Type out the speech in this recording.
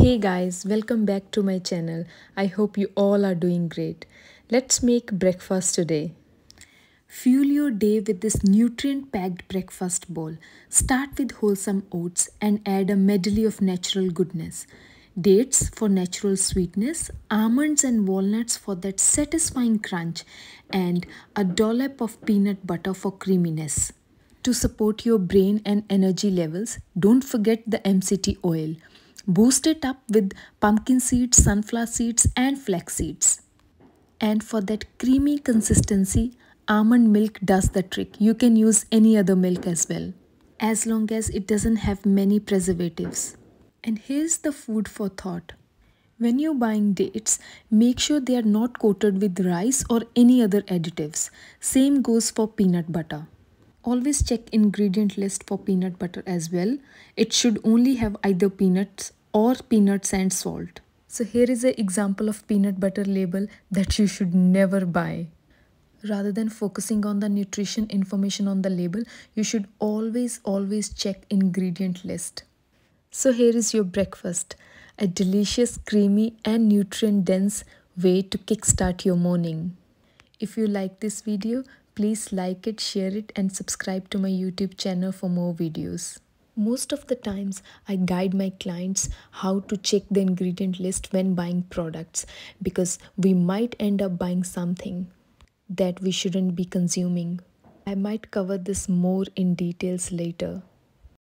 Hey guys, welcome back to my channel. I hope you all are doing great. Let's make breakfast today. Fuel your day with this nutrient packed breakfast bowl. Start with wholesome oats and add a medley of natural goodness. Dates for natural sweetness, almonds and walnuts for that satisfying crunch, and a dollop of peanut butter for creaminess. To support your brain and energy levels, don't forget the MCT oil. Boost it up with pumpkin seeds, sunflower seeds, and flax seeds. And for that creamy consistency, almond milk does the trick. You can use any other milk as well, as long as it doesn't have many preservatives. And here's the food for thought. When you're buying dates, make sure they are not coated with rice or any other additives. Same goes for peanut butter. Always check ingredient list for peanut butter as well. It should only have either peanuts or peanuts and salt. So here is an example of peanut butter label that you should never buy. Rather than focusing on the nutrition information on the label, you should always always check ingredient list. So here is your breakfast. A delicious, creamy and nutrient dense way to kickstart your morning. If you like this video, Please like it, share it and subscribe to my YouTube channel for more videos. Most of the times I guide my clients how to check the ingredient list when buying products because we might end up buying something that we shouldn't be consuming. I might cover this more in details later.